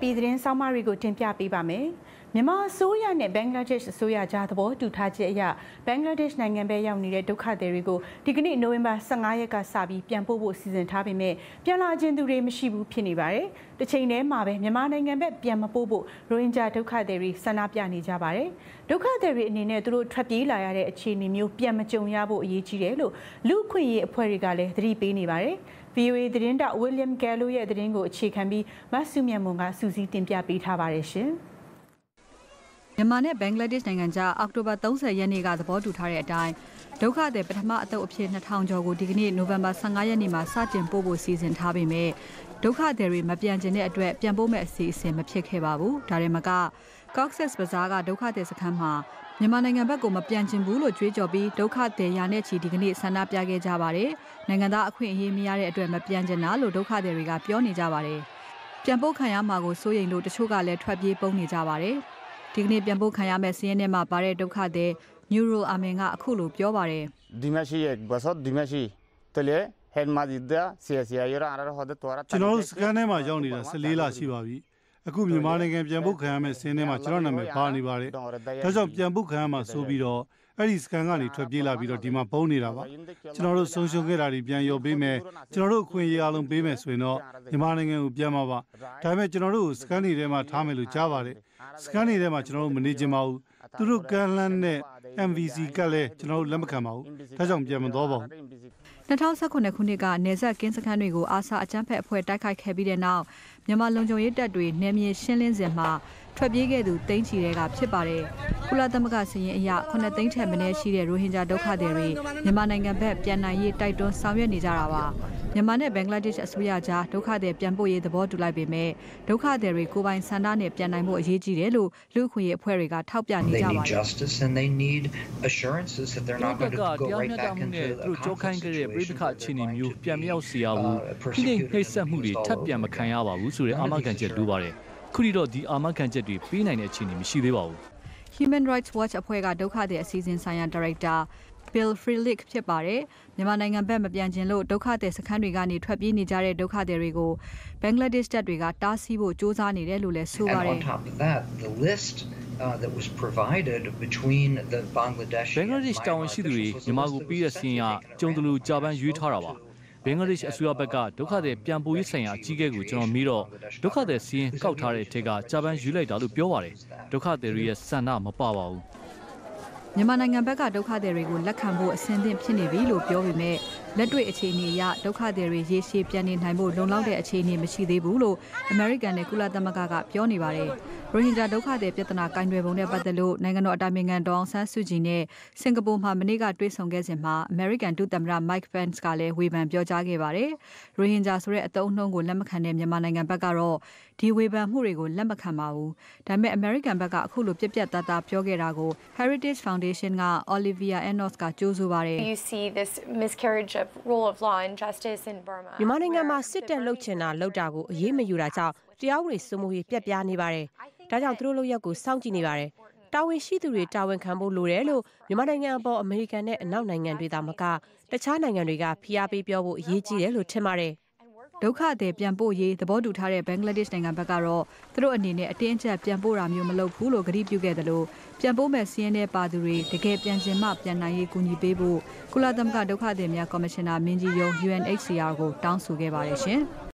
လက်ပြီးသတင်းဆောင်မတွေကိုတင်ပြပေးပါမယ်။ မြန်မာအစိုးရနဲ့ဘင်္ဂလားဒေ့ရှ်အစိုးရကြားသဘောတူထားချက်အရဘင်္ဂလားဒေ့ရှ်နိုင်ငံဘက်ရောက်နေတဲ့ဒုက္ခသည်တွေကိုဒီကနေ့နိုဝင်ဘာ15ရက်ကစပြီးပြန်ပို့ဖို့စီစဉ်ထားပေမဲ့ပြန်လာခြင်းသူတွေမရှိဘူးဖြစ်နေပါတယ်။တစ်ချိန်တည်းမှာပဲမြန်မာနိုင်ငံဘက်ပြန်မပို့ဖို့ရိုဟင်ဂျာဒုက္ခသည်တွေဆန္ဒပြနေကြပါတယ်။ဒုက္ခသည်တွေအနေနဲ့သူတို့ထွက်ပြေးလာရတဲ့အခြေအနေမျိုးပြန်မကြုံရဖို့အရေးကြီးတယ်လို့လူ့အခွင့်အရေးအဖွဲ့တွေကလည်းသတိပေးနေပါတယ်။ VOA သတင်းတောက် William Gallo ရဲ့သတင်းကိုအခြေခံပြီးမဆုမြတ်မွန်ကစူးစီးတင်ပြပေးထားပါတယ်ရှင်။ မြန်မာနဲ့ဘင်္ဂလားဒေ့ရှ်နိုင်ငံကြား အောက်တိုဘာ30ရက်နေ့က သဘောတူထားတဲ့အတိုင်း ဒုက္ခသည် ပထမအသုတ်အဖြစ်2000ကျော်ကို ဒီကနေ့ နိုဝင်ဘာ15ရက်နေ့မှာ စတင်ပို့ဖို့ စီစဉ်ထားပေမဲ့ ဒုက္ခသည်တွေ မပြန်ကျင်တဲ့အတွက် ပြန်ပို့မဲ့အစီအစဉ် မဖြစ်ခဲ့ပါဘူး။ဒါရင်မက Cox's Bazar က ဒုက္ခသည်စခန်းမှာ မြန်မာနိုင်ငံဘက်ကို မပြန်ချင်ဘူးလို့ ကြွေးကြော်ပြီး ဒုက္ခသည်ရာနဲ့ချီ ဒီကနေ့ ဆန္ဒပြခဲ့ကြပါတယ်။နိုင်ငံသားအခွင့်အရေးမရတဲ့အတွက် မပြန်ချင်တာလို့ ဒုက္ခသည်တွေက ပြောနေကြပါတယ်။ပြန်ပို့ခံရမှာကို စိုးရိမ်လို့ တချို့ကလည်း ထွက်ပြေးပုန်းနေကြပါတယ်။ ဒီကနေ့ပြန်ပို့ခံရမယ့်စီးရင်ထဲမှာပါတဲ့ဒုက္ခသည် Neuro Amin ကအခုလိုပြောပါတယ်။ဒီမရှိရဲ့ဘဆော့ဒီမရှိတလေဟန်မာဒီဒါဆီဆီယာရအရဟောဒတော်ရကျွန်တော်တို့စကန်ထဲမှာရောက်နေတာ14လရှိပါပြီ။ အခုမြန်မာနိုင်ငံပြန်ပုတ်ခံရမယ့်စင်းထဲမှာကျွန်တော်နာမည်ပါနေပါတယ်။ဒါကြောင့်ပြန်ပုတ်ခံရမှာဆိုပြီးတော့အဲ့ဒီစကန်ကနေထွက်ပြေးလာပြီးတော့ဒီမှာပုံနေတာပါ။ကျွန်တော်တို့ဆုံးရှုံးခဲ့တာတွေပြန်ရောပေးမယ်။ကျွန်တော်တို့အခွင့်အရေးအလုံးပေးမယ်ဆိုရင်တော့မြန်မာနိုင်ငံကိုပြန်မှာပါ။ဒါပေမဲ့ကျွန်တော်တို့စကန်တွေထဲမှာထားမယ်လို့ကြားပါတယ်။စကန်တွေထဲမှာကျွန်တော်တို့မနေချင်ပါဘူး။သူတို့ကန်လန်းနဲ့ MVC ကလည်းကျွန်တော်တို့လက်မခံပါဘူး။ဒါကြောင့်ပြန်မတော်ပါဘူး။ 2019ခုနှစ်ကနေဆက်ကင်းစခန်းတွေကိုအာဆာအကြမ်းဖက်အဖွဲ့တိုက်ခိုက်ခဲ့ပြီးတဲ့နောက်မြန်မာလုံခြုံရေးတပ်တွေနယ်မြေရှင်းလင်းစဉ်မှာထွက်ပြေးခဲ့သူတိန့်ချီတွေကဖြစ်ပါတယ်။ကုလသမဂ္ဂစီရင်အရ9သိန်းထက်မနည်းရှိတဲ့ရိုဟင်ဂျာဒုက္ခသည်တွေမြန်မာနိုင်ငံဘက်ပြန်နိုင်ရေးတိုက်တွန်းဆောင်ရွက်နေကြတာပါ။ မြန်မာနဲ့ဘင်္ဂလားဒေ့ရှ်အစိုးရကြားဒုက္ခသည်ပြန်ပို့ရေးသဘောတူလိုက်ပေမဲ့ဒုက္ခသည်တွေကိုပိုင်ဆန္ဒနဲ့ပြန်နိုင်ဖို့အရေးကြီးတယ်လို့လူ့အခွင့်အရေးအဖွဲ့တွေကထောက်ပြနေကြပါတယ်။“တရားမျှတမှုနဲ့သူတို့ကြောခိုင်းခဲ့တဲ့ပြည်ပခအခြေအနေမျိုးပြန်မြောက်စေရဘူး။ဖိနှိပ်နှိပ်စက်မှုတွေထပ်ပြန်မခံရပါဘူးဆိုတဲ့အာမခံချက်လိုပါတယ်။ခုထိတော့ဒီအာမခံချက်တွေပေးနိုင်တဲ့အခြေအနေမရှိသေးပါဘူး Human Rights Watch အဖွဲ့ကဒုက္ခသည်အစည်းအဝေးဆိုင်ရာဒါရိုက်တာ Bill Frelich ဖြစ်ပါတယ်မြန်မာနိုင်ငံဘက်မပြန်ခြင်းလို့ဒုက္ခသည်စခန်းတွေကနေထွက်ပြေးနေကြတဲ့ဒုက္ခသည်တွေကိုဘင်္ဂလားဒေ့ရှ်တပ်တွေကတားဆီးဖို့စ조사နေတယ်လို့လည်းဆိုပါတယ် that was provided between the Bangladesh ဘင်္ဂလားဒေ့ရှ်တာဝန်ရှိသူတွေမြန်မာကိုပြီးတဲ့စင်းရကျုံတလူကြာပန်းရွေးထားတာပါဘင်္ဂလားဒေ့ရှ်အစိုးရဘက်ကဒုက္ခသည်ပြန်ပို့ရေးဆိုင်ရာအကြီးအကဲကိုကျွန်တော်မေးတော့ဒုက္ခသည်စီးရင်ကောက်ထားတဲ့ထက်ကဂျပန်ယူလိုက်တာလို့ပြောပါတယ်ဒုက္ခသည်တွေရဲ့ဆန္ဒမပါပါဘူး မြန်မာနိုင်ငံဘက်ကဒုက္ခသည်တွေကိုလက်ခံဖို့အဆင်သင့်ဖြစ်နေပြီလို့ပြောပေမဲ့လက်တွေ့အခြေအနေအရဒုက္ခသည်တွေရေရှည်ပြန်နေနိုင်ဖို့လုံလောက်တဲ့အခြေအနေမရှိသေးဘူးလို့အမေရိကန်နဲ့ကုလသမဂ္ဂကပြောနေပါတယ်။ရိုဟင်ဂျာဒုက္ခသည်ပြဿနာကင်တွယ်ပုံနဲ့ပတ်သက်လို့နိုင်ငံတော်အတိုင်ပင်ခံဒေါအောင်ဆန်းစုကြည်နဲ့စင်ကာပူမှာမနေ့ကတွေ့ဆုံခဲ့စဉ်မှာ American ဒုသမ္မတ Mike Pence ကလည်းဝေဖန်ပြောကြားခဲ့ပါတယ်။ရိုဟင်ဂျာဆိုတဲ့အသုံးအနှုန်းကိုလက်မခံတဲ့မြန်မာနိုင်ငံဘက်ကတော့ဒီဝေဖန်မှုတွေကိုလက်မခံပါဘူး။ဒါပေမဲ့ American ဘက်ကအခုလိုပြက်ပြက်သားသားပြောခဲ့တာကို Heritage Foundation က Olivia Enos ကကြိုးဆိုပါတယ်။ You see this miscarriage of rule of law and justice in Burma. မြန်မာနိုင်ငံမှာစစ်တပ်လှုပ်ချင်တာလှုပ်တာကိုအရေးမယူတာကြောင့်တရားဥပဒေစိုးမိုးရေးပြက်ပြားနေပါတယ်။ဒါကြောင့်သူတို့လုပ်ရက်ကိုစောင့်ကြည့်နေပါတယ်။တာဝန်ရှိသူတွေတာဝန်ခံဖို့လိုတယ်လို့မြန်မာနိုင်ငံအပေါ်အမေရိကန်နဲ့အနောက်နိုင်ငံတွေသာမကတခြားနိုင်ငံတွေကဖိအားပေးပြောဖို့အရေးကြီးတယ်လို့ထင်ပါတယ် ဒုက္ခသည်ပြန်ပို့ရေးသဘောတူထားတဲ့ဘင်္ဂလားဒေ့ရှ်နိုင်ငံဘက်ကတော့သူတို့အနေနဲ့အတင်းအကျပ်ပြန်ပို့တာမျိုးမလုပ်ဘူးလို့ကြေညာခဲ့တယ်လို့ပြန်ပို့မဲ့စီးရင်တဲ့ပါသူတွေတကယ်ပြန်စင်မှပြန်နိုင်ရေးကူညီပေးဖို့ကုလသမဂ္ဂဒုက္ခသည်များကော်မရှင်နာမင်းကြီးရုံး UNHCR ကိုတောင်းဆိုခဲ့ပါတယ်ရှင်။